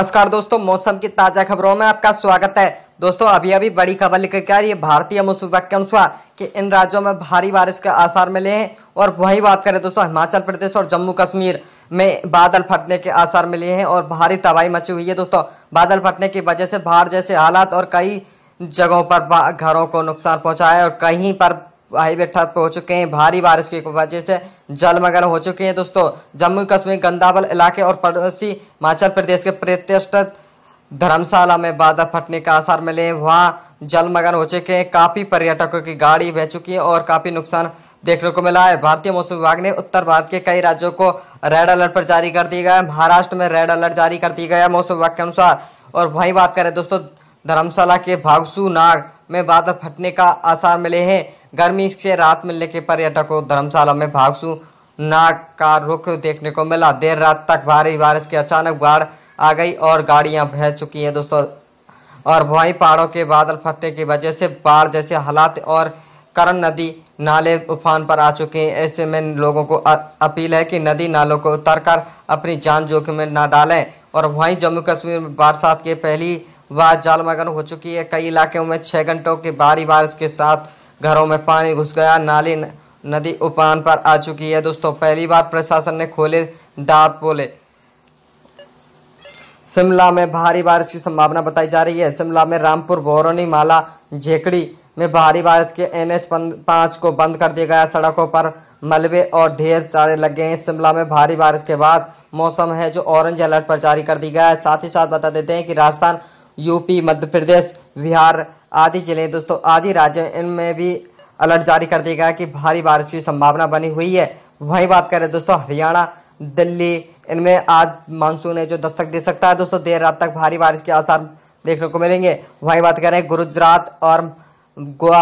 नमस्कार दोस्तों, मौसम की ताज़ा खबरों में आपका स्वागत है। दोस्तों, अभी अभी बड़ी खबर लेकर के आ रही है भारतीय मौसम के अनुसार कि इन राज्यों में भारी बारिश के आसार मिले हैं। और वही बात करें दोस्तों, हिमाचल प्रदेश और जम्मू कश्मीर में बादल फटने के आसार मिले हैं और भारी तबाही मची हुई है। दोस्तों, बादल फटने की वजह से बाढ़ जैसे हालात और कई जगहों पर घरों को नुकसान पहुँचा है और कहीं पर हाईवे ठप हो चुके हैं, भारी बारिश की वजह से जलमग्न हो चुके हैं दोस्तों। जम्मू कश्मीर, गंदावल इलाके और पड़ोसी हिमाचल प्रदेश के प्रतिष्ठित धर्मशाला में बादल फटने का आसार मिले वहाँ जलमग्न हो चुके हैं। काफ़ी पर्यटकों की गाड़ी बह चुकी है और काफ़ी नुकसान देखने को मिला है। भारतीय मौसम विभाग ने उत्तर भारत के कई राज्यों को रेड अलर्ट पर जारी कर दिया गया महाराष्ट्र में रेड अलर्ट जारी कर दिया गया मौसम विभाग के अनुसार। और वही बात करें दोस्तों, धर्मशाला के भागसू नाग में बादल फटने का आसार मिले हैं। गर्मी से राहत मिलने के पर्यटकों धर्मशाला में भागसू नाग का रुख देखने को मिला। देर रात तक भारी बारिश के अचानक बाढ़ आ गई और गाड़ियाँ बह चुकी हैं दोस्तों। और वहीं पहाड़ों के बादल फटने की वजह से बाढ़ जैसे हालात और करण नदी नाले उफान पर आ चुके हैं। ऐसे में लोगों को अपील है कि नदी नालों को उतरकर अपनी जान जोखिम में न डालें। और वहीं जम्मू कश्मीर में बरसात के पहली बार जालमग्न हो चुकी है। कई इलाकों में छह घंटों की भारी बारिश के साथ घरों में पानी घुस गया, नाली नदी उफान पर आ चुकी है। दोस्तों, पहली बार प्रशासन ने खोले दांत बोले। शिमला में भारी बारिश की संभावना बताई जा रही है। शिमला में रामपुर, भौरनी, माला झेकड़ी में भारी बारिश के एन एच पाँच को बंद कर दिया गया। सड़कों पर मलबे और ढेर सारे लगे हैं। शिमला में भारी बारिश के बाद मौसम है जो ऑरेंज अलर्ट पर जारी कर दी गया है। साथ ही साथ बता देते हैं कि राजस्थान यूपी, मध्य प्रदेश, बिहार आदि ज़िले। दोस्तों, आदि राज्य, इनमें भी अलर्ट जारी कर दिया गया कि भारी बारिश की संभावना बनी हुई है। वहीं बात करें दोस्तों, हरियाणा, दिल्ली, इनमें आज मानसून है जो दस्तक दे सकता है। दोस्तों, देर रात तक भारी बारिश के आसार देखने को मिलेंगे। वहीं बात करें गुजरात और गोवा